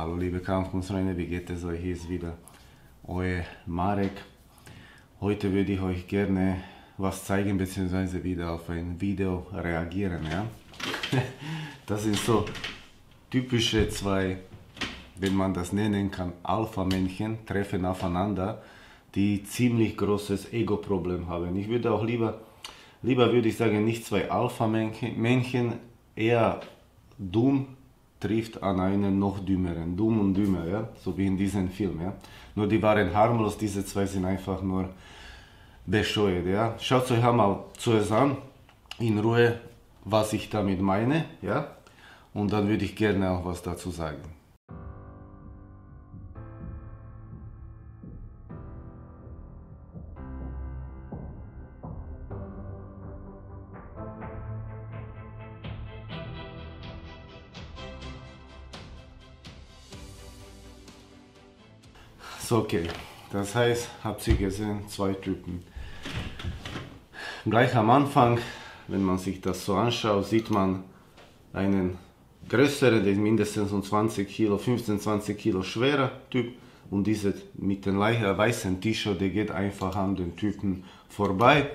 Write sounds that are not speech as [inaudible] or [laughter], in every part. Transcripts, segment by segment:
Hallo liebe Kampfkunstfreunde, wie geht es euch? Hier ist wieder euer Marek. Heute würde ich euch gerne was zeigen, beziehungsweise wieder auf ein Video reagieren. Ja? [laughs] Das sind so typische zwei, wenn man das nennen kann, Alpha-Männchen, treffen aufeinander, die ziemlich großes Ego-Problem haben. Ich würde auch lieber, lieber würde ich sagen, nicht zwei Alpha-Männchen, eher dumm trifft an einen noch dümmeren, dumm und dümmer, ja? so wie in diesem Film. Ja? Nur die waren harmlos, diese zwei sind einfach nur bescheuert. Ja? Schaut euch einmal zuerst an, in Ruhe, was ich damit meine, ja? und dann würde ich gerne auch was dazu sagen. So, okay. Das heißt, habt ihr gesehen, zwei Typen. Gleich am Anfang, wenn man sich das so anschaut, sieht man einen größeren, der mindestens um 20 Kilo, 15, 20 Kilo schwerer Typ. Und dieser mit dem weißen T-Shirt, der geht einfach an den Typen vorbei.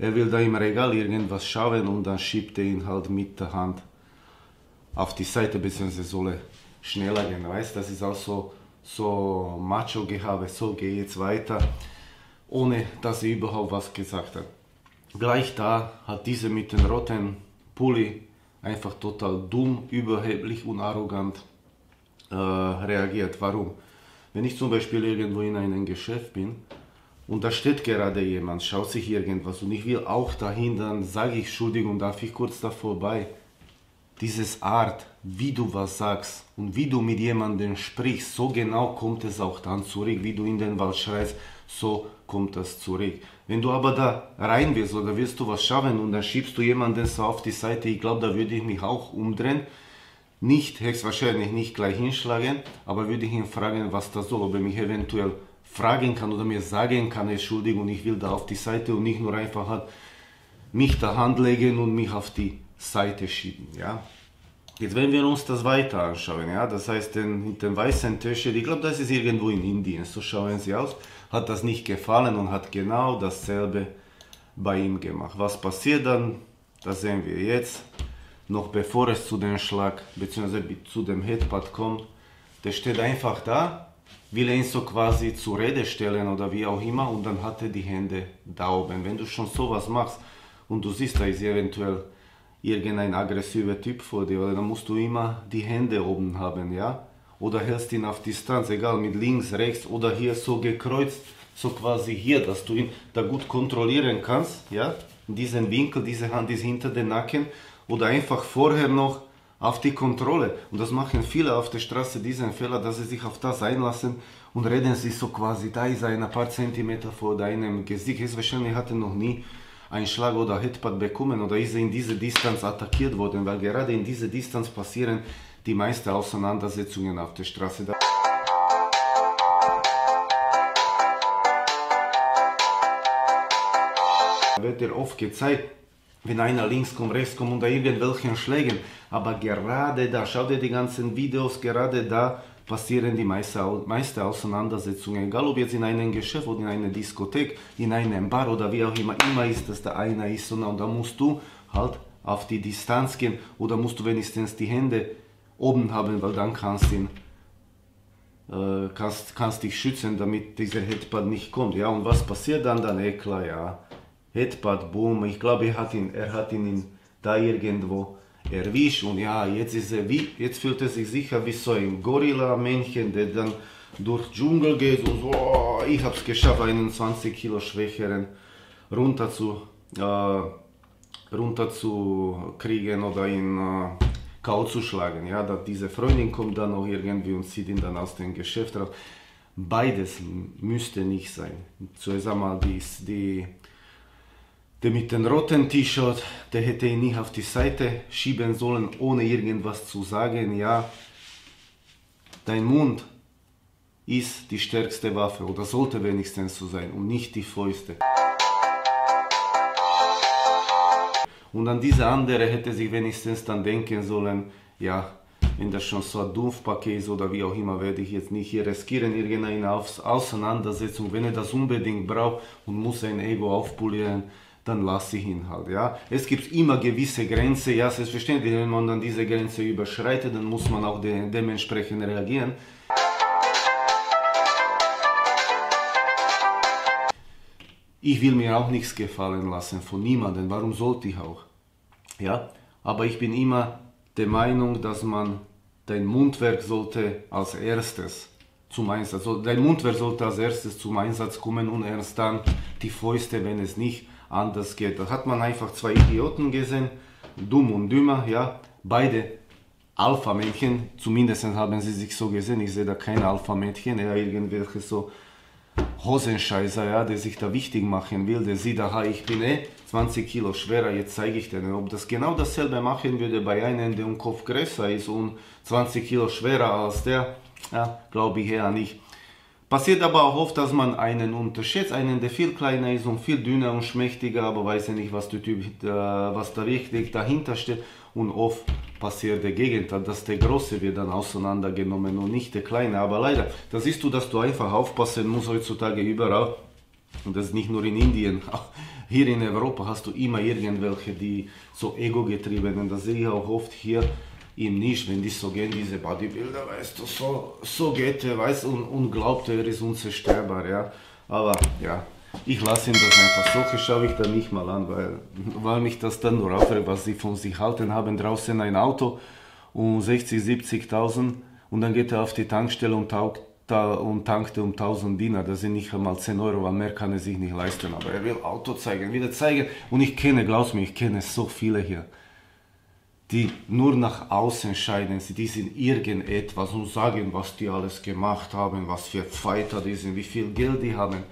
Er will da im Regal irgendwas schauen und dann schiebt er ihn halt mit der Hand auf die Seite, beziehungsweise soll er schneller gehen. Weißt das ist auch so so Macho-Gehabe, so gehe jetzt weiter, ohne dass er überhaupt was gesagt hat. Gleich da hat diese mit dem roten Pulli einfach total dumm, überheblich und arrogant äh, reagiert. Warum? Wenn ich zum Beispiel irgendwo in einem Geschäft bin und da steht gerade jemand, schaut sich irgendwas und ich will auch dahin, dann sage ich Entschuldigung, darf ich kurz da vorbei? dieses Art, wie du was sagst und wie du mit jemandem sprichst, so genau kommt es auch dann zurück. Wie du in den Wald schreist, so kommt das zurück. Wenn du aber da rein wirst oder wirst du was schaffen und dann schiebst du jemanden so auf die Seite, ich glaube, da würde ich mich auch umdrehen. Nicht, höchstwahrscheinlich nicht gleich hinschlagen, aber würde ich ihn fragen, was das soll, ob er mich eventuell fragen kann oder mir sagen kann, Entschuldigung, ich will da auf die Seite und nicht nur einfach halt mich da Hand legen und mich auf die Seite schieben. Ja? Jetzt wenn wir uns das weiter anschauen, ja, das heißt den, den weißen Töschel, ich glaube das ist irgendwo in Indien, so schauen sie aus, hat das nicht gefallen und hat genau dasselbe bei ihm gemacht. Was passiert dann, das sehen wir jetzt, noch bevor es zu dem Schlag bzw. zu dem Headbutt kommt, der steht einfach da, will ihn so quasi zur Rede stellen oder wie auch immer und dann hat er die Hände da oben. Wenn du schon sowas machst und du siehst, da ist eventuell irgendein aggressiver Typ vor dir, oder dann musst du immer die Hände oben haben, ja? Oder hältst ihn auf Distanz, egal mit links, rechts oder hier so gekreuzt, so quasi hier, dass du ihn da gut kontrollieren kannst, ja? In diesem Winkel, diese Hand ist hinter den Nacken oder einfach vorher noch auf die Kontrolle. Und das machen viele auf der Straße, diesen Fehler, dass sie sich auf das einlassen und reden sich so quasi, da ist ein paar Zentimeter vor deinem Gesicht. Ist wahrscheinlich hatte noch nie einen Schlag oder Headbutt bekommen oder ist in dieser Distanz attackiert worden, weil gerade in dieser Distanz passieren die meisten Auseinandersetzungen auf der Straße. Da wird er oft gezeigt, wenn einer links kommt, rechts kommt da irgendwelchen Schlägen. Aber gerade da, schau dir die ganzen Videos, gerade da passieren die meisten meiste Auseinandersetzungen, egal ob jetzt in einem Geschäft oder in einer Diskothek, in einem Bar oder wie auch immer, immer ist, dass da einer ist und da musst du halt auf die Distanz gehen oder musst du wenigstens die Hände oben haben, weil dann kannst du ihn äh, kannst, kannst dich schützen, damit dieser Headbutt nicht kommt. Ja, und was passiert dann? Dann, eh klar, ja. Headbutt, boom. Ich glaube, er hat ihn, er hat ihn da irgendwo erwischt und ja, jetzt ist er wie, jetzt fühlt er sich sicher wie so ein Gorilla-Männchen, der dann durch Dschungel geht und so, oh, ich es geschafft, einen 20 Kilo schwächeren runter zu, äh, runter zu kriegen oder ihn äh, kau zu schlagen. Ja, da diese Freundin kommt dann auch irgendwie und zieht ihn dann aus dem Geschäft raus. Beides müsste nicht sein. Zuerst einmal die, die der mit dem roten T-Shirt, der hätte ihn nicht auf die Seite schieben sollen, ohne irgendwas zu sagen. Ja, dein Mund ist die stärkste Waffe oder sollte wenigstens so sein und nicht die Fäuste. Und an diese andere hätte sich wenigstens dann denken sollen, ja, wenn das schon so ein Dumpfpaket ist oder wie auch immer, werde ich jetzt nicht hier riskieren, irgendeine Auseinandersetzung. Wenn er das unbedingt braucht und muss sein Ego aufpolieren, dann lasse ich ihn halt. Ja? Es gibt immer gewisse Grenzen, ja, selbstverständlich, wenn man dann diese Grenze überschreitet, dann muss man auch de dementsprechend reagieren. Ich will mir auch nichts gefallen lassen von niemandem, warum sollte ich auch? Ja, aber ich bin immer der Meinung, dass man dein Mundwerk sollte als erstes zum Einsatz, also dein Mundwerk sollte als erstes zum Einsatz kommen und erst dann die Fäuste, wenn es nicht anders geht. Da hat man einfach zwei Idioten gesehen, dumm und dümmer, ja, beide Alpha-Männchen, zumindest haben sie sich so gesehen, ich sehe da kein Alpha-Männchen, eher irgendwelche so Hosenscheißer, ja, der sich da wichtig machen will, der sieht, aha, ich bin eh 20 Kilo schwerer, jetzt zeige ich denen. Ob das genau dasselbe machen würde bei einem, der um Kopf größer ist und 20 Kilo schwerer als der, ja, glaube ich eher nicht. Passiert aber auch oft, dass man einen unterschätzt, einen, der viel kleiner ist und viel dünner und schmächtiger, aber weiß ja nicht, was, der typ, äh, was da wirklich dahinter steht. Und oft passiert der Gegenteil, dass der Große wird dann auseinandergenommen und nicht der Kleine. Aber leider, da siehst du, dass du einfach aufpassen musst heutzutage überall. Und das ist nicht nur in Indien, auch [laughs] hier in Europa hast du immer irgendwelche, die so ego-getrieben, das sehe ich auch oft hier ihm nicht, wenn die so gehen, diese Bodybuilder, weißt du, so, so geht er, weißt und, und glaubt, er ist unzerstörbar, ja. Aber ja, ich lasse ihn das einfach. Solche schaue ich dann nicht mal an, weil, weil mich das dann nur aufregt, was sie von sich halten. Haben draußen ein Auto um 60, 70.000 und dann geht er auf die Tankstelle und, taugt, da, und tankte um 1000 Dinar. Das sind nicht einmal 10 Euro, weil mehr kann er sich nicht leisten. Aber er will Auto zeigen, wieder zeigen. Und ich kenne, glaub's mir, ich kenne so viele hier die nur nach außen scheinen, die sind irgendetwas und sagen, was die alles gemacht haben, was für Fighter die sind, wie viel Geld die haben.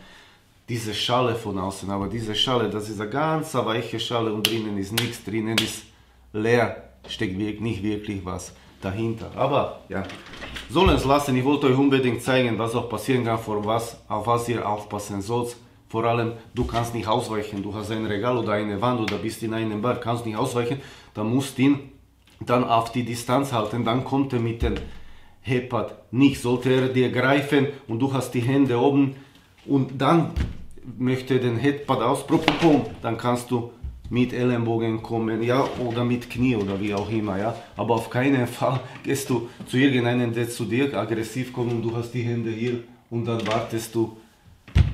Diese Schale von außen, aber diese Schale, das ist eine ganz weiche Schale und drinnen ist nichts, drinnen ist leer, steckt nicht wirklich was dahinter. Aber ja, sollen es lassen. Ich wollte euch unbedingt zeigen, was auch passieren kann, vor was, auf was ihr aufpassen sollt. Vor allem, du kannst nicht ausweichen. Du hast ein Regal oder eine Wand oder bist in einem Bar, kannst nicht ausweichen. Da musst du ihn dann auf die Distanz halten. Dann kommt er mit dem Hepat nicht. Sollte er dir greifen und du hast die Hände oben und dann möchte den Headpad ausprobieren, dann kannst du mit Ellenbogen kommen, ja, oder mit Knie oder wie auch immer, ja. Aber auf keinen [laughs] Fall gehst du zu irgendeinem, der zu dir aggressiv kommt und du hast die Hände hier und dann wartest du,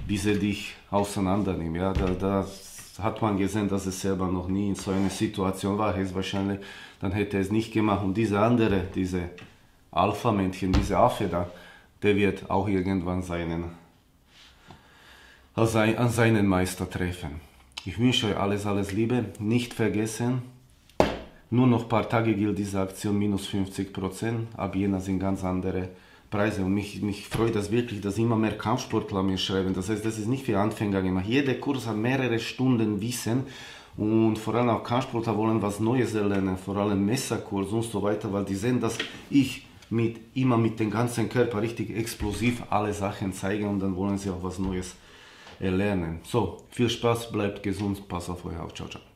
bis er dich auseinander nimmt, ja. Da, das hat man gesehen, dass es selber noch nie in so einer Situation war. Es wahrscheinlich, dann hätte es nicht gemacht. Und diese andere, diese Alpha-Männchen, diese Affe da, der wird auch irgendwann seinen, an seinen Meister treffen. Ich wünsche euch alles, alles Liebe. Nicht vergessen, nur noch ein paar Tage gilt diese Aktion minus 50 Prozent. Ab Jena sind ganz andere Preise. Und mich, mich freut das wirklich, dass immer mehr Kampfsportler mir schreiben. Das heißt, das ist nicht für Anfänger gemacht. Jeder Kurs hat mehrere Stunden Wissen. Und vor allem auch Kampfsportler wollen was Neues erlernen, vor allem Messerkurs und so weiter, weil die sehen, dass ich mit, immer mit dem ganzen Körper richtig explosiv alle Sachen zeige und dann wollen sie auch was Neues erlernen. So, viel Spaß, bleibt gesund, pass auf euch auf, ciao, ciao.